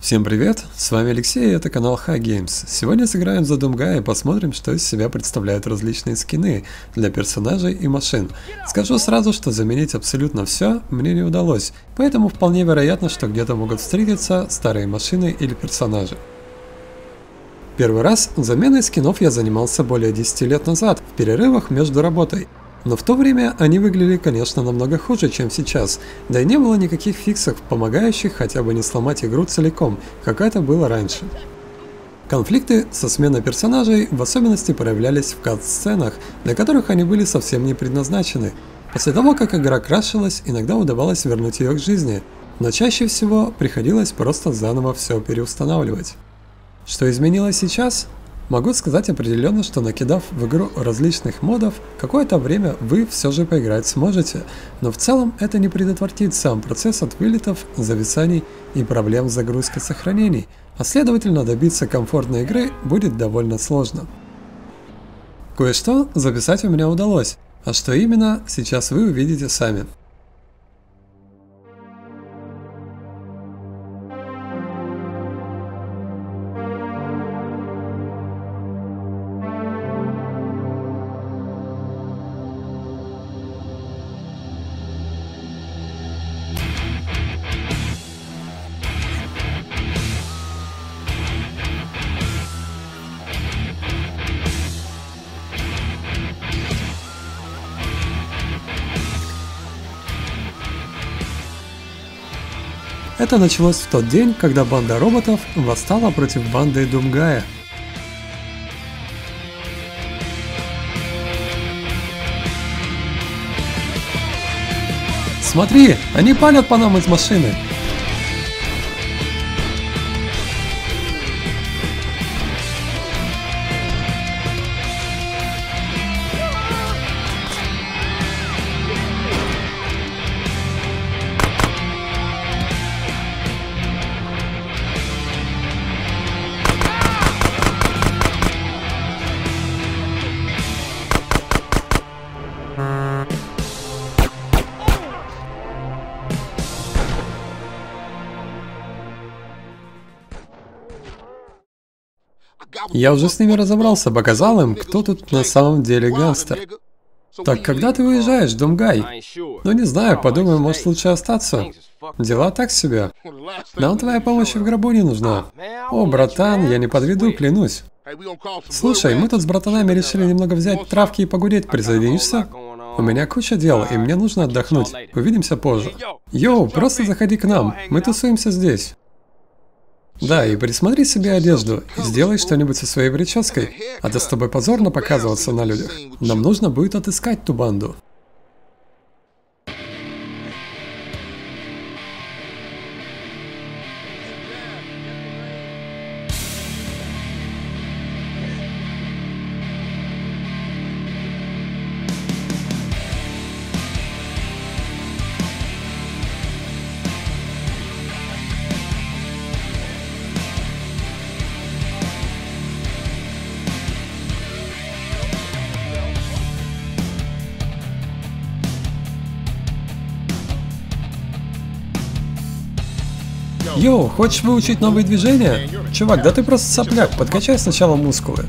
Всем привет, с вами Алексей и это канал High Games. Сегодня сыграем за Думга и посмотрим, что из себя представляют различные скины для персонажей и машин. Скажу сразу, что заменить абсолютно все мне не удалось, поэтому вполне вероятно, что где-то могут встретиться старые машины или персонажи. Первый раз заменой скинов я занимался более 10 лет назад, в перерывах между работой. Но в то время они выглядели, конечно, намного хуже, чем сейчас, да и не было никаких фиксов, помогающих хотя бы не сломать игру целиком, как это было раньше. Конфликты со сменой персонажей в особенности проявлялись в кат-сценах, для которых они были совсем не предназначены. После того, как игра крашилась, иногда удавалось вернуть ее к жизни, но чаще всего приходилось просто заново все переустанавливать. Что изменилось сейчас? Могу сказать определенно, что накидав в игру различных модов, какое-то время вы все же поиграть сможете, но в целом это не предотвратит сам процесс от вылетов, зависаний и проблем с загрузкой сохранений, а следовательно добиться комфортной игры будет довольно сложно. Кое-что записать у меня удалось, а что именно, сейчас вы увидите сами. Это началось в тот день, когда банда роботов восстала против банды Думгая. Смотри, они палят по нам из машины. Я уже с ними разобрался, показал им, кто тут на самом деле гангстер. Так когда ты выезжаешь, Думгай? Ну не знаю, подумаю, может лучше остаться. Дела так себе. Нам твоя помощь в гробу не нужна. О, братан, я не подведу, клянусь. Слушай, мы тут с братанами решили немного взять травки и погулять, присоединишься? У меня куча дел, и мне нужно отдохнуть. Увидимся позже. Йоу, просто заходи к нам, мы тусуемся здесь. Да, и присмотри себе одежду, и сделай что-нибудь со своей прической, а то с тобой позорно показываться на людях. Нам нужно будет отыскать ту банду. Йоу, хочешь выучить новые движения? Чувак, да ты просто сопляк, подкачай сначала мускулы.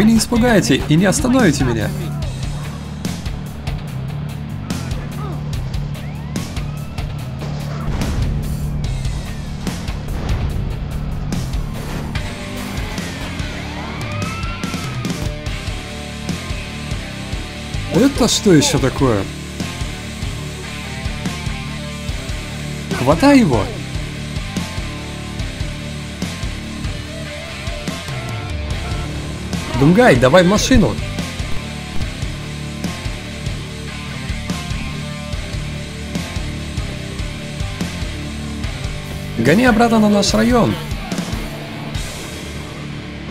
Вы не испугаете и не остановите меня. Это что еще такое? Хватай его! Думгай, давай машину! Гони обратно на наш район!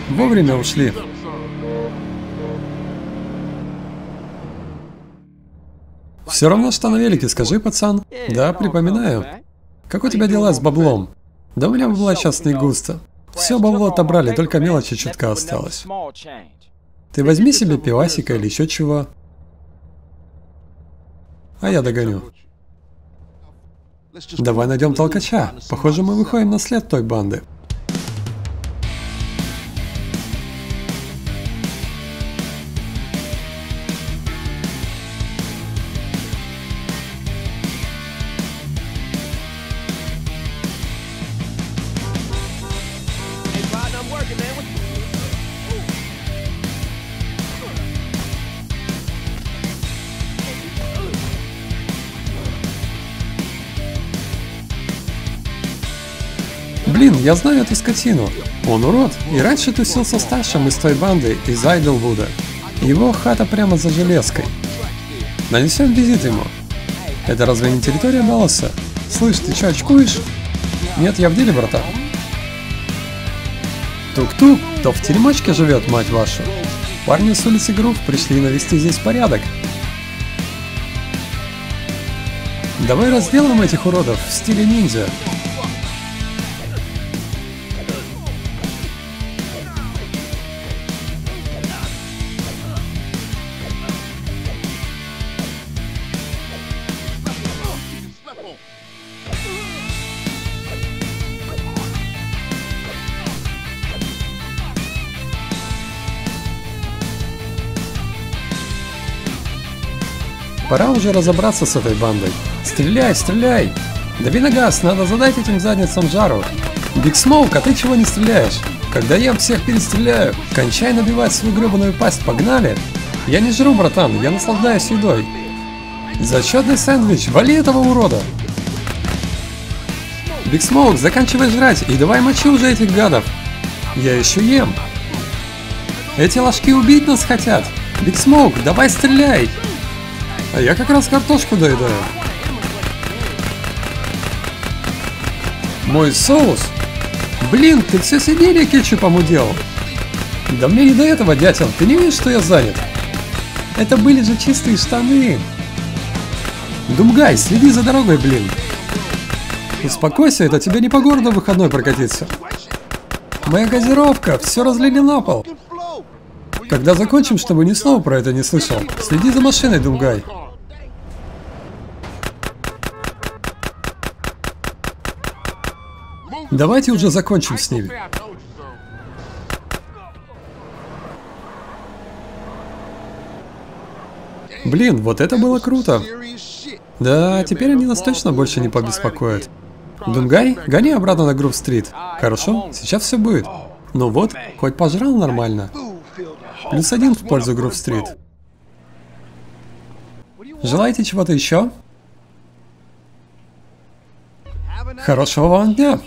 Вовремя ушли. Все равно что на велике, скажи, пацан. Да, припоминаю. Как у тебя дела с баблом? Да у меня бабла сейчас густо. Все бабло отобрали, только мелочи чутка осталось. Ты возьми себе пивасика или еще чего. А я догоню. Давай найдем толкача. Похоже, мы выходим на след той банды. Я знаю эту скотину. Он урод. И раньше тусил со старшим из той банды из Айдлвуда. Его хата прямо за железкой. Нанесем визит ему. Это разве не территория Далласа? Слышь, ты чё, очкуешь? Нет, я в деле, братан. Тук-тук, то в тюрьмочке живет, мать вашу. Парни с улицы Грув пришли навести здесь порядок. Давай разделаем этих уродов в стиле ниндзя. Пора уже разобраться с этой бандой. Стреляй, стреляй! Дави на газ, надо задать этим задницам жару. Big Smoke, а ты чего не стреляешь? Когда я всех перестреляю, кончай набивать свою гребаную пасть, погнали! Я не жру, братан, я наслаждаюсь едой. Зачетный сэндвич, вали этого урода! Big Smoke, заканчивай жрать и давай мочи уже этих гадов. Я еще ем. Эти лошки убить нас хотят. Big Smoke, давай стреляй. А я как раз картошку доедаю. Мой соус? Блин, ты все сиденье кетчупом уделал. Да мне не до этого, дятел. Ты не видишь, что я занят? Это были же чистые штаны. Doomguy, следи за дорогой, блин. Успокойся, это тебе не по городу выходной прокатиться. Моя газировка, все разлили на пол. Когда закончим, чтобы ни слова про это не слышал. Следи за машиной, Думгай. Давайте уже закончим с ними. Блин, вот это было круто. Да, теперь они нас точно больше не побеспокоят. Дунгай, гони обратно на Грув-стрит. Хорошо, сейчас все будет. Ну вот, хоть пожрал нормально. Плюс один в пользу Грув-стрит. Желаете чего-то еще? Хорошего вам дня!